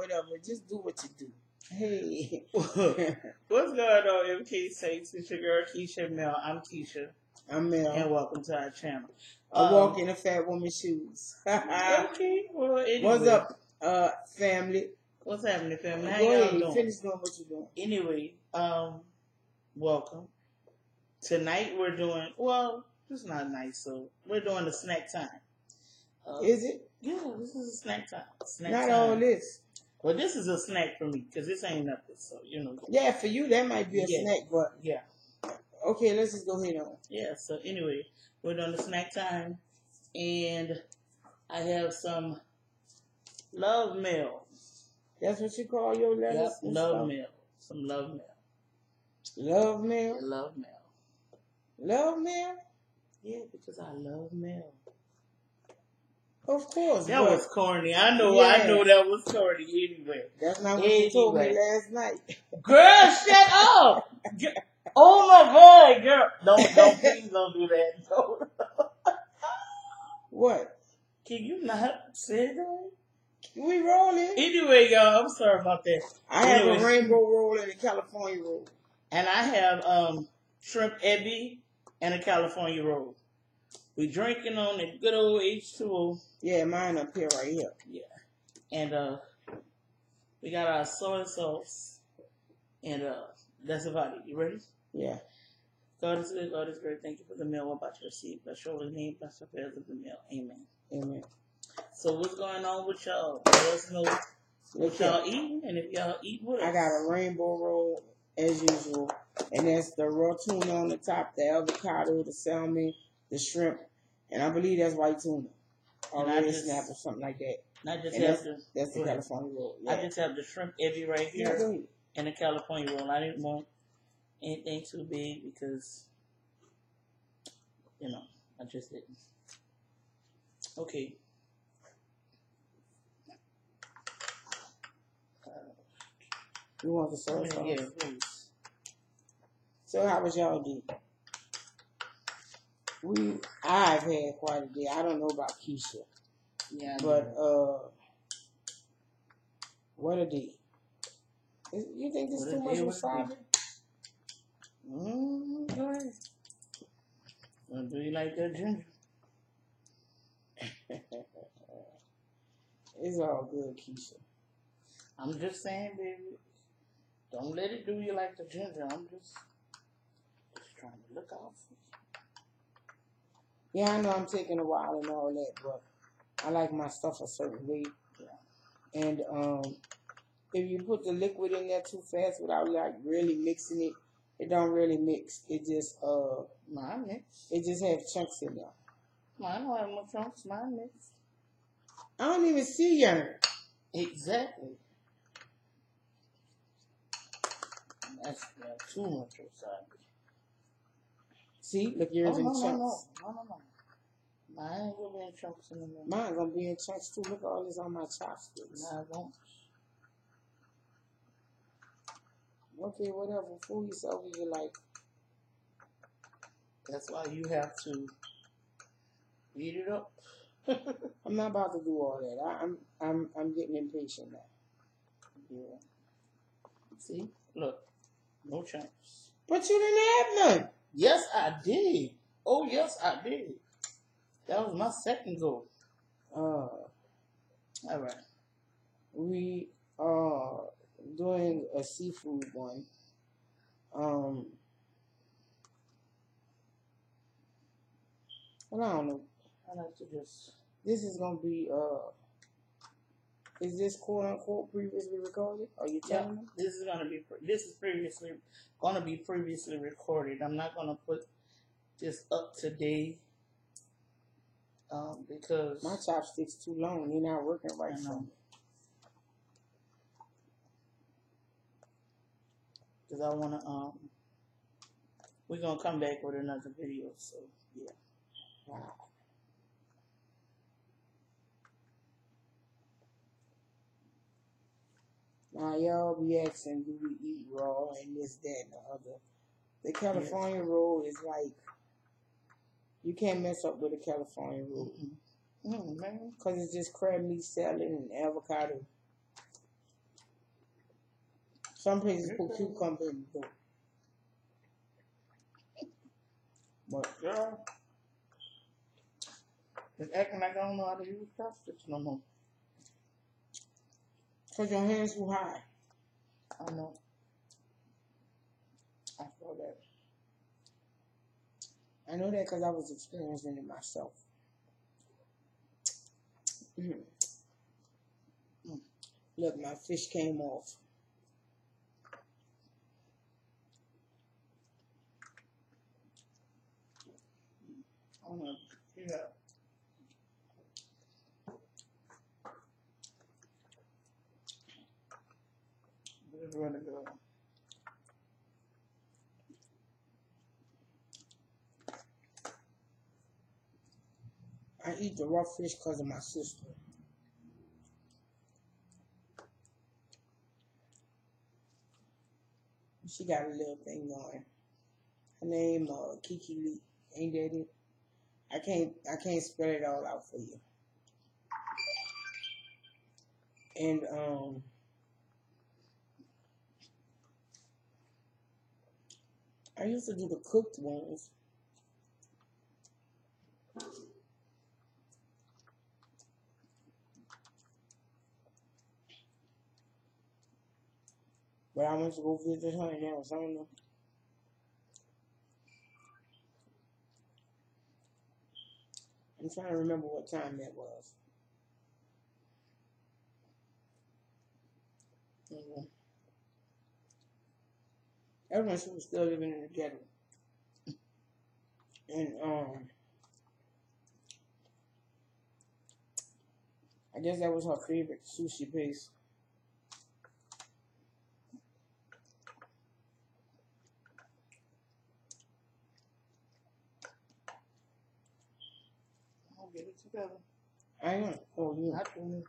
whatever. Just do what you do. Hey. What's going on, MK Saints? It's your girl Keisha Mal. I'm Keisha, I'm Mal. and welcome to our channel. I Um, walk in a fat woman's shoes. okay, well, anyway, What's up, uh, family? What's happening, family? How y'all doing? finish doing what you're doing. Anyway, um, welcome. Tonight we're doing well. It's not nice, so we're doing the snack time. Uh, Is it? yeah, this is a snack time. Snack Not time. all this. Well, this is a snack for me because this ain't nothing. So you know, Yeah, for you that might be a Yeah. snack, but yeah. okay, let's just go ahead on. Yeah, so anyway, we're doing the snack time, and I have some love mail. That's what you call your Yep, letters? and love stuff? mail. Some love mail. Love mail? Love mail. Love mail? Yeah, because I love mail. Of course. That was corny. I know. I know that was corny. Anyway, That's not what you told me last night. girl, shut up. Oh my god, girl! Don't, don't, please don't do that. What? Can you not say that? We rolling. Anyway, y'all, I'm sorry about that. I have a rainbow roll and a California roll. And I have um shrimp ebi and a California roll. We drinking on the good old H2O. Yeah, mine up here right here. Yeah. And uh we got our soy sauce. And uh that's about it. You ready? Yeah. God is good, God is great. Thank you for the meal we're about to receive. Bless your holy name, bless the prayers of the meal. Amen. Amen. So what's going on with y'all? Let us know what y'all eating and if y'all eat us. I got a rainbow roll as usual. And that's the raw tuna on the top, the avocado, the salmon, the shrimp, and I believe that's white tuna. Or And red just- snap or something like that. And I just And have the That's the. California roll. I just have the shrimp ebi right here. ahead. and a California roll. I didn't want anything too big because, you know, I just didn't. Okay. You want the soy sauce? yeah, please. So how was y'all day? We I've had quite a day. I don't know about Keisha. Yeah, But uh what a day. Is- You think this What too much day, what a wasabi? Mm, go ahead. Well, do you like that ginger? it's all good, Keisha. I'm just saying, baby. Don't let it do you like the ginger. I'm just, just trying to look out for you. Yeah, I know I'm taking a while and all that, but I like my stuff a certain way. Yeah. And um if you put the liquid in there too fast without like really mixing it, it don't really mix. It just uh Mine mix. it just has chunks in there. Mine don't have no chunks. Mine mix. I don't even see yarn. Exactly. That's yeah, too much wasabi. See, look, yours Oh, in no, no, chunks. no, no, no, no. Mine ain't gonna be in chunks in the middle. Mine gonna be in chunks too. Look at all this on my chopsticks. Nah, I won't. Okay, whatever. Fool yourself if you like. That's why you have to eat it up. I'm not about to do all that. I, I'm I'm I'm getting impatient now. yeah. See, look, no chunks. But you didn't have none. Yes, I did. Oh, yes, I did. That was my second goal. Uh, All right. we are doing a seafood one. Um, well, I don't know. I like to just. This is gonna be uh. Is this quote unquote previously recorded? Are you Yeah, telling me? this is gonna be. This is previously gonna be previously recorded. I'm not gonna put this up today. Um, because My chopsticks too long. You're not working right I for know. me. because I wanna um. We're gonna come back with another video. So yeah. Wow. Now y'all be asking, do we eat raw and this, that, and the other? The California roll is like you can't mess up with a California roll Mm, man. because it's just crab meat salad and avocado. Some places put cucumber in the dough. But Girl. It's acting like I don't know how to use chopsticks no more. Cause your hands too high. I know. I saw that. I know that because I was experiencing it myself. Mm. Mm. Look, my fish came off. I don't. Yeah. It's really good. I eat the raw fish because of my sister. She got a little thing going. Her name uh, Kiki Lee. Ain't that it? I can't I can't spell it all out for you. And um I used to do the cooked ones. But I went to go visit her in Arizona. I'm trying to remember what time that was. Mhm. That was was still living in the ghetto. And um I guess that was her favorite sushi place. I'll get it together. I am. Oh, you. Not doing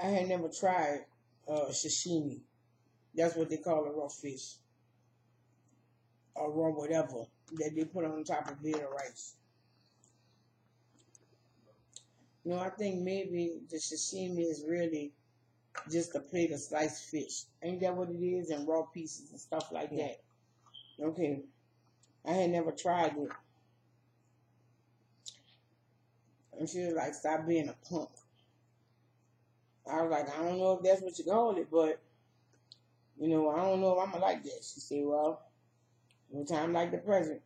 I had never tried uh, sashimi. That's what they call a raw fish. Or raw whatever that they put on top of bitter rice. You know, I think maybe the sashimi is really just a plate of sliced fish. Ain't that what it is? And raw pieces and stuff like Yeah. that. Okay. I had never tried it. And she was like, stop being a punk. I was like, I don't know if that's what you call it, but you know, I don't know if I'm gonna like that. She said, Well, no time like the present.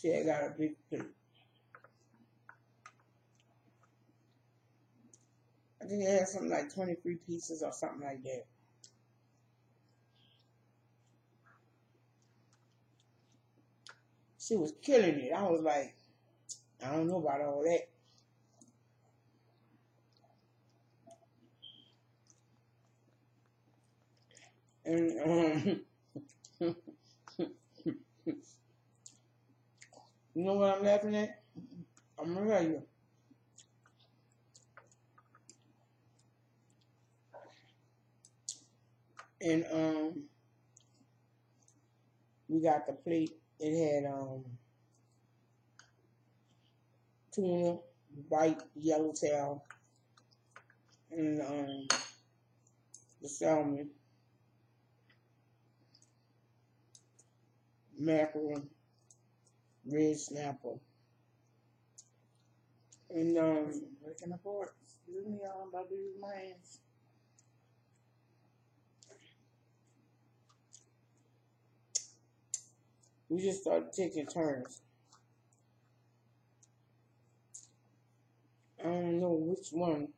She had got a big plate. I think it had something like 23 pieces or something like that. She was killing it. I was like, I don't know about all that. And um, you know what I'm laughing at? I'm gonna tell you. And um, we got the plate. It had um tuna, white, yellowtail, and um the salmon, mackerel, red snapper, and um breaking apart. Excuse me, y'all. I'm about to use my hands. we just started taking turns. I don't know which one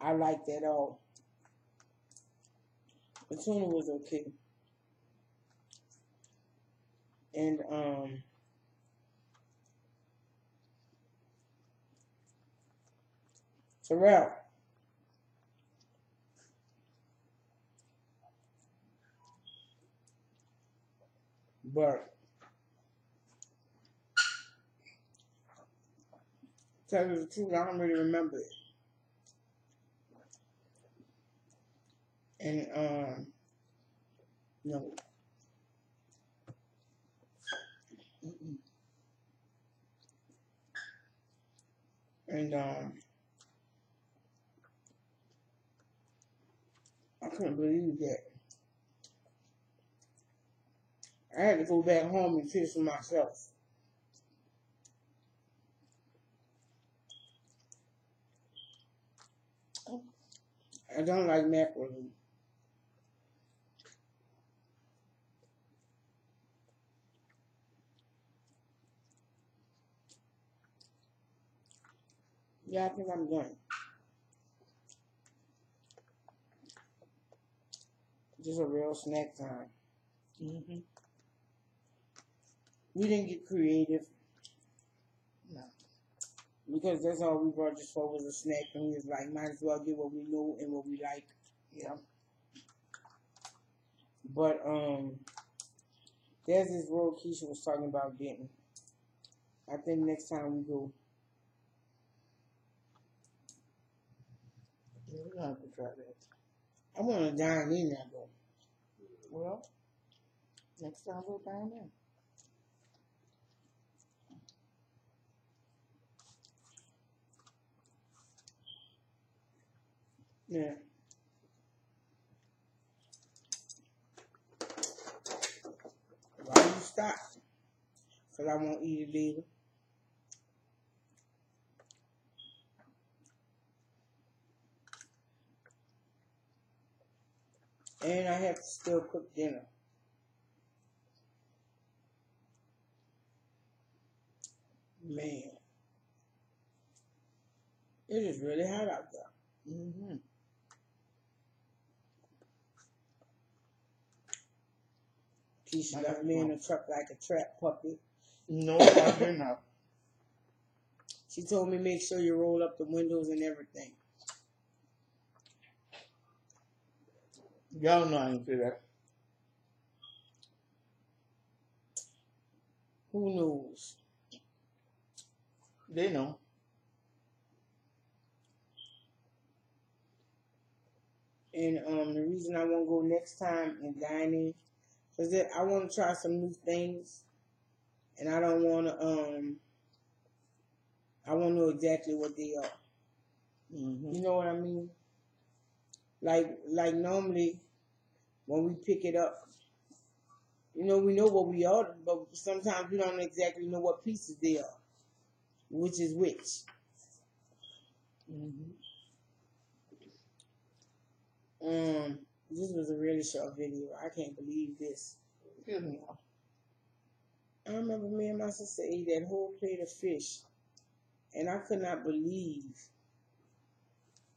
I liked at all. The tuna was okay. And um Terrell. But tell you the truth, I don't really remember it. And um no. And um I couldn't believe that. I had to go back home and it myself. I don't like macaroni. Yeah, I think I'm done. Just a real snack time. Mm-hmm. We didn't get creative No. because that's all we brought just for was a snack, and we was like, might as well get what we know and what we like. Yeah. But um, there's this road Keisha was talking about getting. I think next time we go, Yeah, we're gonna have to try that. I want to dine in there though. Well, next time we'll dine in. Yeah. Why you stop? Cause I won't eat it later. And I have to still cook dinner. Man. It is really hot out there. Mm-hmm. Keisha I left me in the truck like a trap puppy. No, probably not. She told me make sure you roll up the windows and everything. Y'all know I ain't do that. Who knows? They know. And um, the reason I want to go next time and dining in is that I want to try some new things, and I don't want to um. I want to know exactly what they are. Mm-hmm. You know what I mean? Like like normally, when we pick it up, you know we know what we ordered, but sometimes we don't exactly know what pieces they are, which is which. Mm-hmm. Um, this was a really short video. I can't believe this. I remember me and my sister ate that whole plate of fish, and I could not believe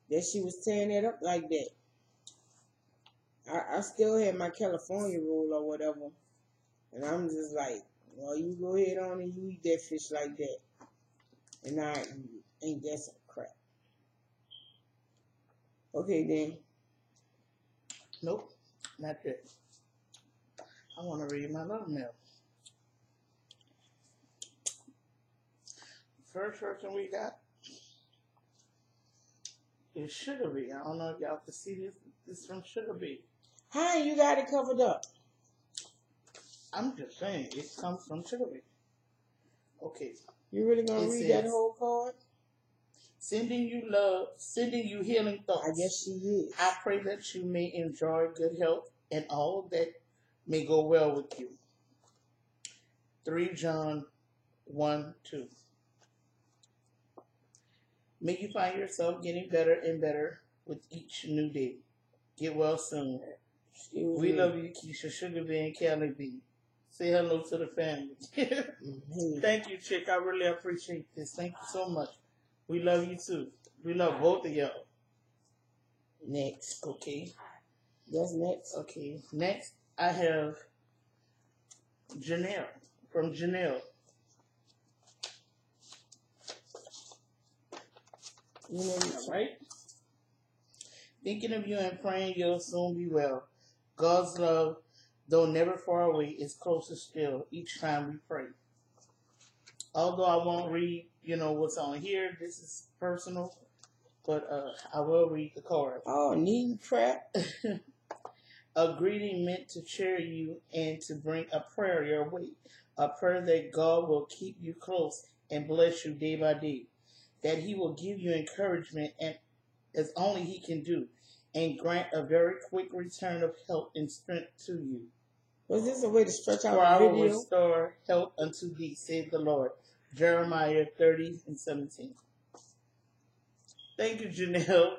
that she was tearing it up like that. I, I still had my California roll or whatever, and I'm just like, well, you go ahead on and you eat that fish like that, and I. Ain't that some crap? Okay then. Nope, not yet. I want to read my love mail. First person we got is Sugar Bee. I don't know if y'all can see this. This is from Sugar Bee. Hi, you got it covered up. I'm just saying, it comes from Sugar Okay. You really gonna It read that whole card? Sending you love, sending you healing thoughts. I guess she is. I pray that you may enjoy good health and all that may go well with you. 3 John 1 2. May you find yourself getting better and better with each new day. Get well soon. Excuse We me. love you, Keisha Sugar Bee and Kelly B. Say hello to the family. Mhm. Thank you, Chick. I really appreciate this. Thank you so much. We love you too. We love both of y'all. Next. Okay. That's next. Okay. Next, I have Janelle from Janelle. You know, you All right. Thinking of you and praying you'll soon be well. God's love, though never far away, is closer still each time we pray. Although I won't read, you know, what's on here, this is personal, but uh, I will read the card. Oh, needing prayer. a greeting meant to cheer you and to bring a prayer your way. A prayer that God will keep you close and bless you day by day. That He will give you encouragement and as only He can do, and grant a very quick return of health and strength to you. Was this a way to stretch out For I will video? restore health unto thee, save the Lord. Jeremiah 30 and 17. Thank you, Janelle.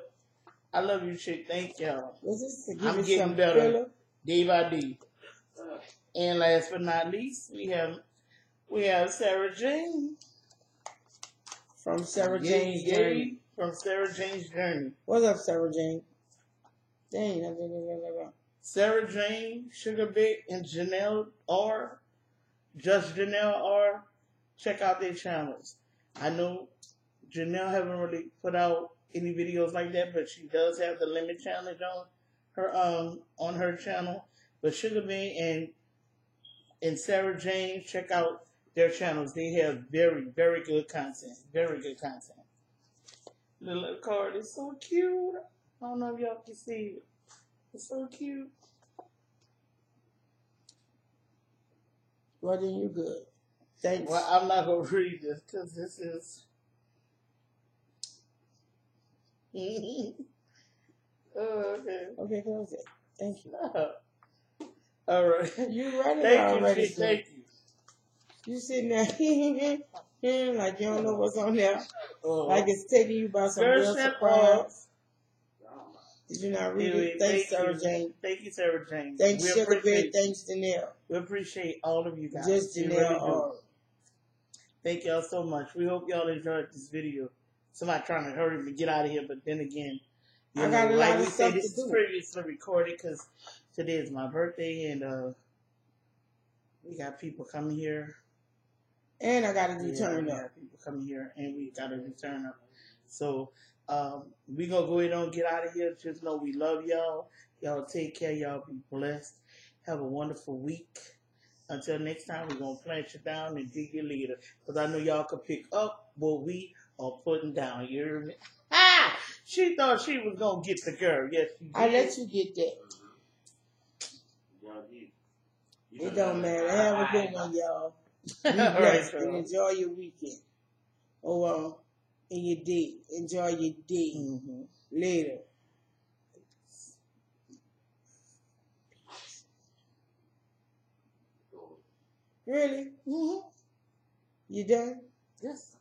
I love you, chick. Thank y'all. Was this to give I'm you getting some better. filler? Day by day. And last but not least, we have we have Sarah Jane. From Sarah Yay, Jane's yay, journey. From Sarah Jane's Journey. What's up, Sarah Jane? Dang, da, da, da, da, da. Sarah Jane, Sugar and Janelle R. Just Janelle R. Check out their channels. I know Janelle haven't really put out any videos like that, but she does have the limit challenge on her um on her channel. But Sugar Bee and and Sarah Jane, check out their channels. They have very, very good content. Very good content. The little card is so cute. I don't know if y'all can see it. It's so cute. Well, then you good. Thanks. Well, I'm not gonna read this because this is. oh, okay. okay, close it. Thank you. All right. You read it Thank you, already, Chick. so Thank you. you sitting there like you don't know what's on there. Oh. Like it's taking you by some Girl, real shut surprise. Did you not read Anyway, it? Thanks, thank Sarah you. Jane. Thank you, Sarah Jane. Thanks, we Sugar Bear. Thanks, Janelle. we appreciate all of you guys. Just We really do. Thank y'all so much. We hope y'all enjoyed this video. Somebody trying to hurry me get out of here, but then again, you I know, got a like lot we of said, this to is previously recorded because today is my birthday, and uh, we got people coming here. And I got to do Yeah, turn up. people coming here, and we got to return up. So um, we gonna go ahead and get out of here. Just know we love y'all. Y'all take care. Y'all be blessed. Have a wonderful week. Until next time, we're gonna plant you down and dig you later. Cause I know y'all can pick up what we are putting down. You hear me? Ah! She thought she was gonna get the girl. Yes, she did. I let you get that. It don't matter. Have a good one, y'all. Be All right, blessed and enjoy your weekend. Oh, um, and your day. Enjoy your day. Mhm. Later. Really? Mhm. You done? Yes.